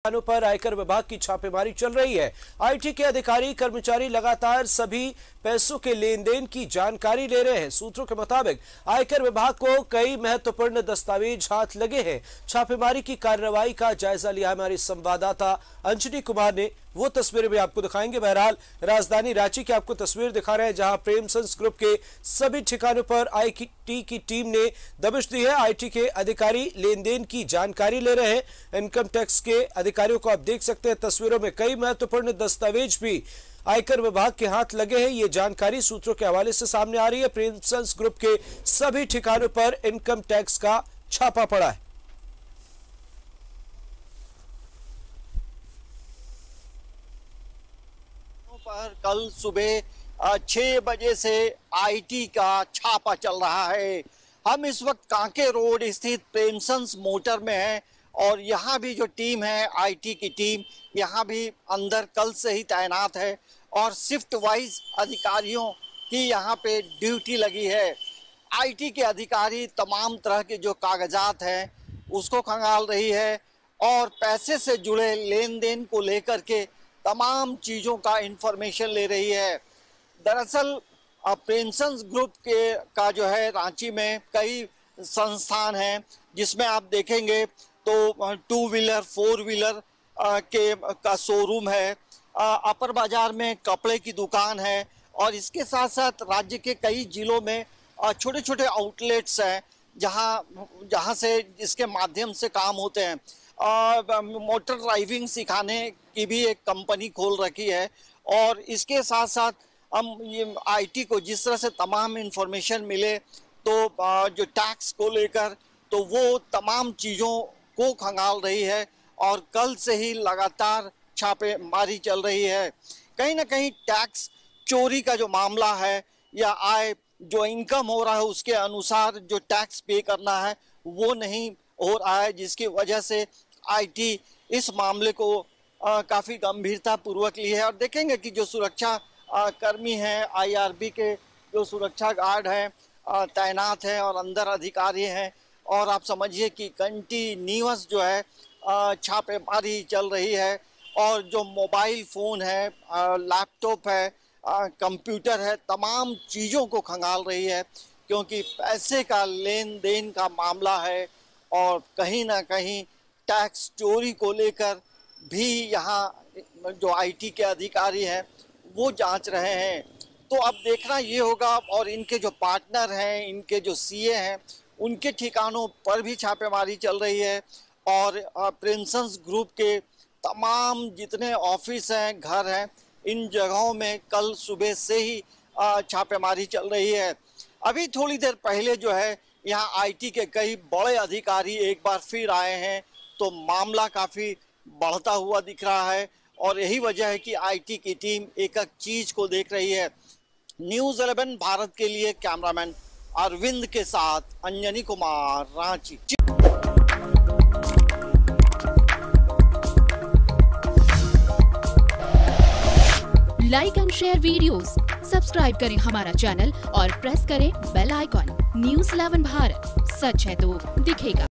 स्थानों पर आयकर विभाग की छापेमारी चल रही है। आईटी के अधिकारी, कर्मचारी लगातार सभी पैसों के लेन देन की जानकारी ले रहे हैं। सूत्रों के मुताबिक, आयकर विभाग को कई महत्वपूर्ण दस्तावेज़ हाथ लगे हैं। छापेमारी की कार्रवाई का जायजा लिया हमारे संवाददाता अंजनी कुमार ने वो तस्वीरें भी आपको दिखाएँगे। बहरहाल, राजधानी रांची की आपको तस्वीर दिखा रहे हैं, जहाँ प्रेमसंस ग्रुप के सभी ठिकानों पर आईटी की टीम ने दबिश दी है। आईटी के अधिकारी लेन देन की जानकारी ले रहे हैं। इनकम टैक्स के अधिकारियों को आप देख सकते हैं, तस्वीरों में कई महत्वपूर्ण दस्तावेज़ भी आयकर विभाग के हाथ लगे हैं। ये जानकारी सूत्रों के हवाले से सामने आ रही है। प्रेमसंस ग्रुप के सभी ठिकानों पर इनकम टैक्स का छापा पड़ा है। पर कल सुबह छह बजे से आईटी का छापा चल रहा है। हम इस वक्त कांके रोड स्थित प्रेमसंस मोटर में हैं और यहाँ भी जो टीम है, आईटी की टीम, यहाँ भी अंदर कल से ही तैनात है और शिफ्ट वाइज अधिकारियों की यहाँ पे ड्यूटी लगी है। आईटी के अधिकारी तमाम तरह के जो कागजात हैं, उसको खंगाल रही है और पैसे से जुड़े लेन देन को लेकर के तमाम चीज़ों का इंफॉर्मेशन ले रही है। दरअसल पेंशन ग्रुप के, का जो है रांची में कई संस्थान हैं, जिसमें आप देखेंगे तो टू व्हीलर फोर व्हीलर के, का शोरूम है। अपर बाज़ार में कपड़े की दुकान है और इसके साथ साथ राज्य के कई जिलों में छोटे छोटे आउटलेट्स हैं, जहाँ जहाँ से इसके माध्यम से काम होते हैं। मोटर ड्राइविंग सिखाने की भी एक कंपनी खोल रखी है। और इसके साथ साथ हम ये आईटी को जिस तरह से तमाम इंफॉर्मेशन मिले तो जो टैक्स को लेकर तो वो तमाम चीज़ों को खंगाल रही है और कल से ही लगातार छापेमारी चल रही है। कहीं ना कहीं टैक्स चोरी का जो मामला है या आय, जो इनकम हो रहा है, उसके अनुसार जो टैक्स पे करना है, वो नहीं हो रहा है, जिसकी वजह से आईटी इस मामले को काफ़ी गंभीरता पूर्वक ली है। और देखेंगे कि जो सुरक्षा कर्मी हैं आईआरबी के जो सुरक्षा गार्ड हैं तैनात हैं और अंदर अधिकारी हैं, और आप समझिए कि कंटिन्यूस जो है छापेमारी चल रही है, और जो मोबाइल फ़ोन है लैपटॉप है कंप्यूटर है, तमाम चीज़ों को खंगाल रही है, क्योंकि पैसे का लेन देन का मामला है, और कहीं ना कहीं टैक्स चोरी को लेकर भी यहाँ, जो आईटी के अधिकारी हैं, वो जाँच रहे हैं। तो अब देखना ये होगा, और इनके जो पार्टनर हैं, इनके जो सीए हैं, उनके ठिकानों पर भी छापेमारी चल रही है, और प्रिंसन्स ग्रुप के तमाम जितने ऑफ़िस हैं, घर हैं, इन जगहों में कल सुबह से ही छापेमारी चल रही है। अभी थोड़ी देर पहले जो है, यहाँ आईटी के कई बड़े अधिकारी एक बार फिर आए हैं तो मामला काफ़ी बढ़ता हुआ दिख रहा है और यही वजह है कि आईटी की टीम एक एक चीज़ को देख रही है। न्यूज़ 11 भारत के लिए कैमरामैन अरविंद के साथ Anjani Kumar Ranchi. Like and share videos, subscribe करें हमारा चैनल और प्रेस करें बेल आइकॉन न्यूज़ 11 भारत। सच है तो दिखेगा।